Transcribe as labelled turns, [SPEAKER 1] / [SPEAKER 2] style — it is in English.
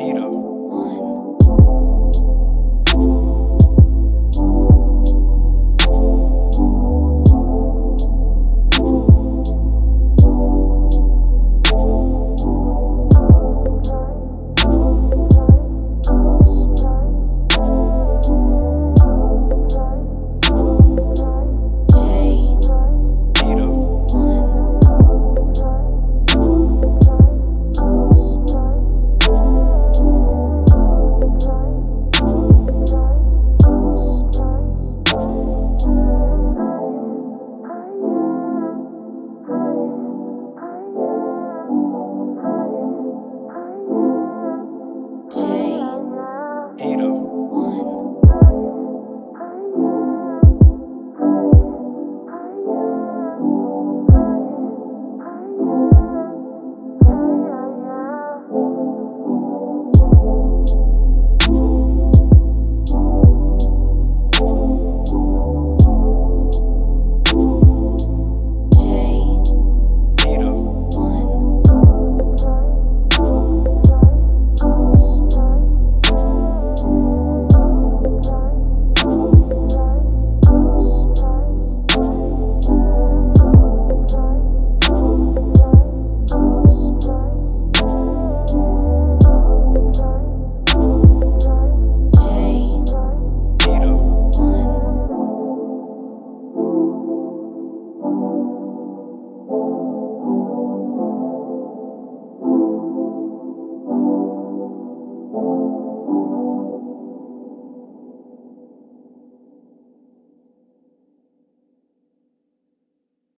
[SPEAKER 1] eat know.